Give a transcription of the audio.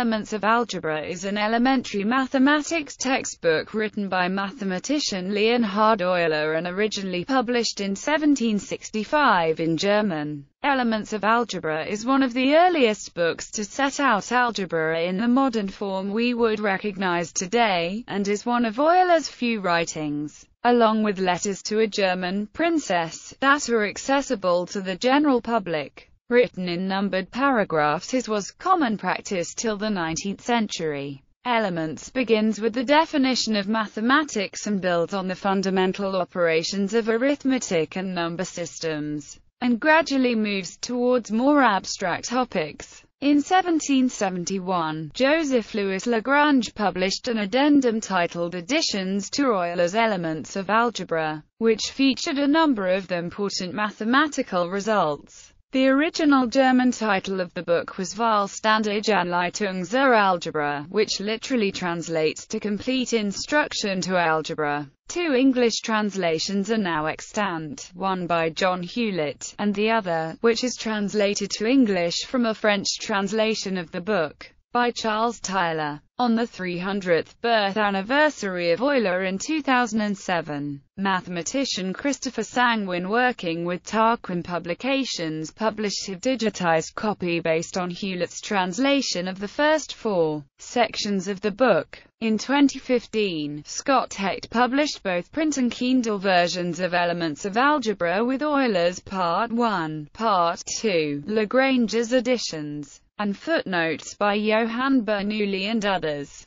Elements of Algebra is an elementary mathematics textbook written by mathematician Leonhard Euler and originally published in 1765 in German. Elements of Algebra is one of the earliest books to set out algebra in the modern form we would recognize today, and is one of Euler's few writings, along with Letters to a German Princess, that are accessible to the general public written in numbered paragraphs as was common practice till the 19th century. Elements begins with the definition of mathematics and builds on the fundamental operations of arithmetic and number systems, and gradually moves towards more abstract topics. In 1771, Joseph Louis Lagrange published an addendum titled Additions to Euler's Elements of Algebra, which featured a number of the important mathematical results. The original German title of the book was Vollständige Anleitung zur Algebra, which literally translates to Complete Instruction to Algebra. Two English translations are now extant, one by John Hewlett, and the other, which is translated to English from a French translation of the book, by Charles Tylor. On the 300th birth anniversary of Euler in 2007, mathematician Christopher Sangwin working with Tarquin Publications published a digitized copy based on Hewlett's translation of the first four sections of the book. In 2015, Scott Hecht published both print and Kindle versions of Elements of Algebra with Euler's Part 1, Part 2, Lagrange's additions, and footnotes by Johann Bernoulli and others.